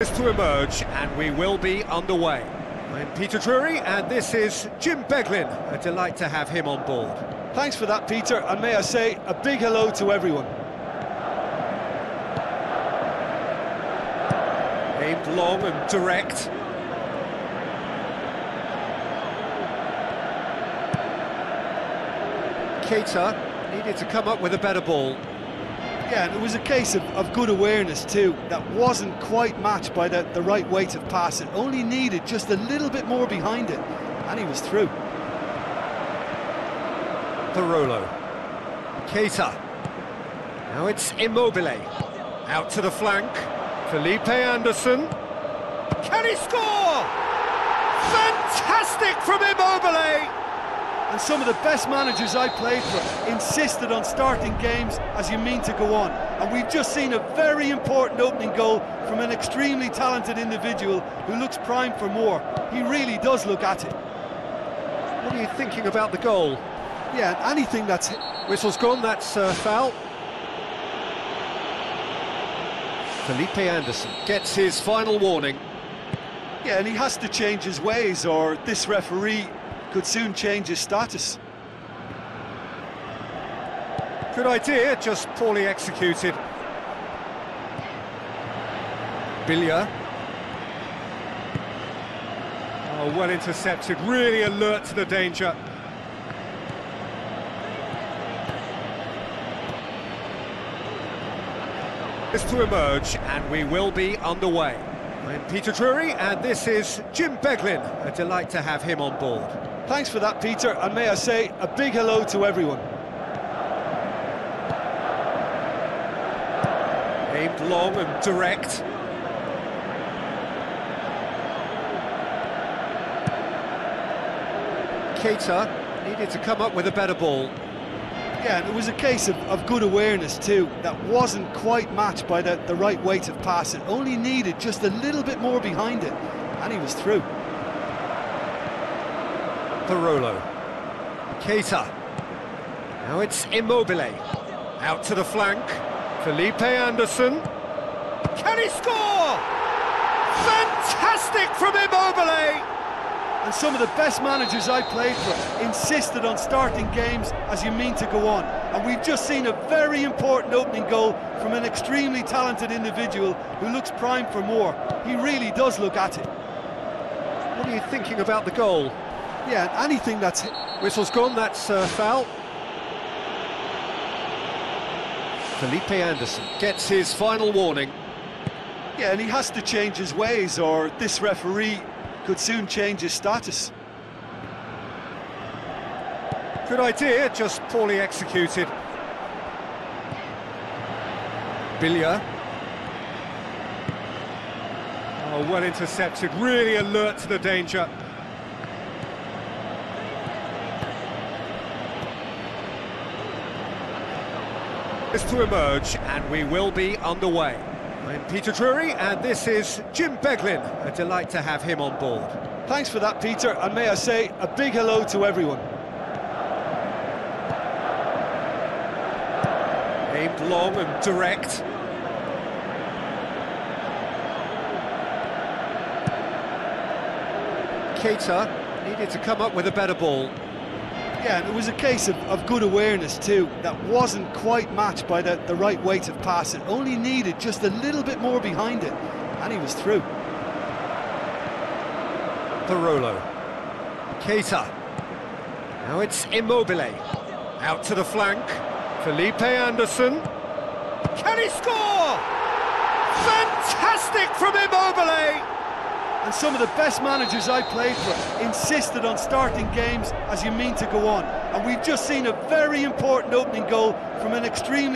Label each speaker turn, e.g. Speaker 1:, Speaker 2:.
Speaker 1: is to emerge and we will be underway. I'm Peter Drury and this is Jim Beglin. A delight to have him on board.
Speaker 2: Thanks for that, Peter, and may I say a big hello to everyone.
Speaker 1: Aimed long and direct. Keita needed to come up with a better ball.
Speaker 2: Yeah, it was a case of, of good awareness too, that wasn't quite matched by the, the right weight of pass. It only needed just a little bit more behind it, and he was through.
Speaker 1: Parolo. Keita. Now it's Immobile. Out to the flank. Felipe Anderson. Can he score? Fantastic from Immobile!
Speaker 2: And some of the best managers I played for insisted on starting games as you mean to go on. And we've just seen a very important opening goal from an extremely talented individual who looks primed for more. He really does look at it.
Speaker 1: What are you thinking about the goal?
Speaker 2: Yeah, anything that's...
Speaker 1: Whistle's gone, that's uh, foul. Felipe Anderson gets his final warning.
Speaker 2: Yeah, and he has to change his ways or this referee could soon change his status.
Speaker 1: Good idea, just poorly executed. Biglia. Oh, well intercepted, really alert to the danger. Is to emerge, and we will be underway. I'm Peter Drury, and this is Jim Beglin. A delight to have him on board.
Speaker 2: Thanks for that, Peter, and may I say a big hello to everyone.
Speaker 1: Aimed long and direct. Keita needed to come up with a better ball.
Speaker 2: Yeah, and it was a case of, of good awareness too, that wasn't quite matched by the, the right weight of pass. It only needed just a little bit more behind it, and he was through.
Speaker 1: Parolo. Keita. Now it's Immobile. Out to the flank. Felipe Anderson. Can he score? Fantastic from Immobile!
Speaker 2: And some of the best managers I played for insisted on starting games as you mean to go on. And we've just seen a very important opening goal from an extremely talented individual who looks primed for more. He really does look at it.
Speaker 1: What are you thinking about the goal?
Speaker 2: Yeah, anything that's...
Speaker 1: Whistle's gone, that's uh, foul. Felipe Anderson gets his final warning.
Speaker 2: Yeah, and he has to change his ways or this referee could soon change his status.
Speaker 1: Good idea, just poorly executed. Biglia. Oh, well intercepted, really alert to the danger. Is to emerge and we will be underway. I'm Peter Drury and this is Jim Beglin. A delight to have him on board.
Speaker 2: Thanks for that, Peter, and may I say a big hello to everyone.
Speaker 1: Aimed long and direct. Keita needed to come up with a better ball.
Speaker 2: Yeah, and it was a case of, of good awareness too, that wasn't quite matched by the, the right weight of pass. It only needed just a little bit more behind it, and he was through.
Speaker 1: Parolo. Keita. Now it's Immobile. Out to the flank. Felipe Anderson. Can he score? Fantastic from Immobile!
Speaker 2: And some of the best managers I played for insisted on starting games as you mean to go on. And we've just seen a very important opening goal from an extremely